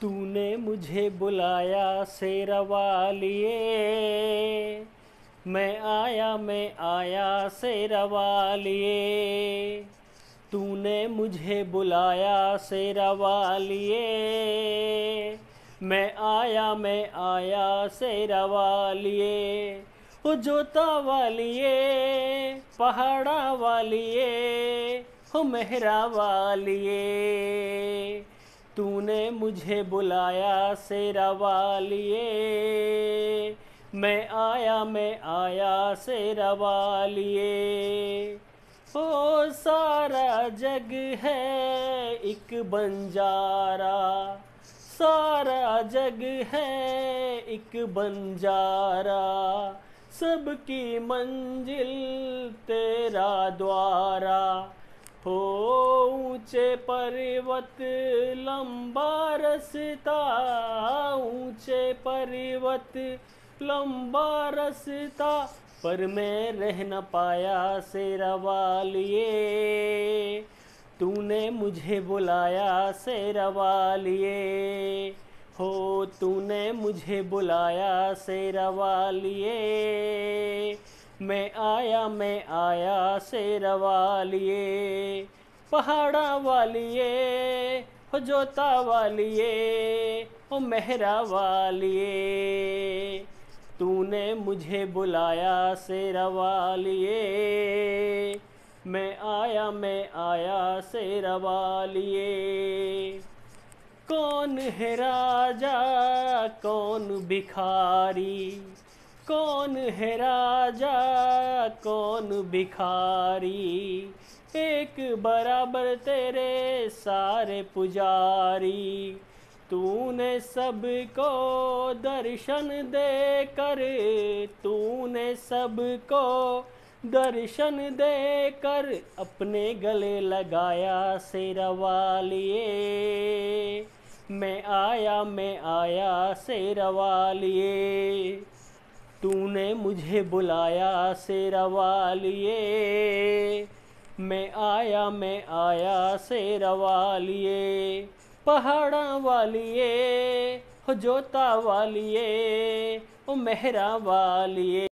तूने मुझे बुलाया शेरवालिए मैं आया मैं आया शेरवालिए तूने मुझे बुलाया शेरवालिए मैं आया मैं आया शेरवालिए ओ जोता वालिए, पहाड़ा वालिए, हो मेहरा वालिए। मुझे बुलाया शेरा वालिए। मैं आया मैं आया शेरा वालिए। ओ, सारा जग है एक बंजारा। सारा जग है एक बंजारा। सबकी मंजिल तेरा द्वारा। ऊँचे पर्वत, लंबा रसता, ऊँचे पर्वत, लंबा रसता, पर मैं रह न पाया शेरवालिए तूने मुझे बुलाया शेरवालिए हो, तूने मुझे बुलाया शेरवालिए मैं आया मैं आया शेरवालिए पहाड़ा वालिए हो जोता वालिए हो मेहरा वालिए तूने मुझे बुलाया शेरवालिए, मैं आया मैं आया शेरवालिए। कौन है राजा, कौन भिखारी, कौन है राजा, कौन भिखारी? एक बराबर तेरे सारे पुजारी। तूने सबको दर्शन दे कर तूने सबको दर्शन दे कर अपने गले लगाया शेरवालिए मैं आया मैं आया शेरवालिए तूने मुझे बुलाया शेरवालिए मैं आया मैं आया शेर वालिए पहाड़ा वालिए जोता वालिए मेहरा वालिए।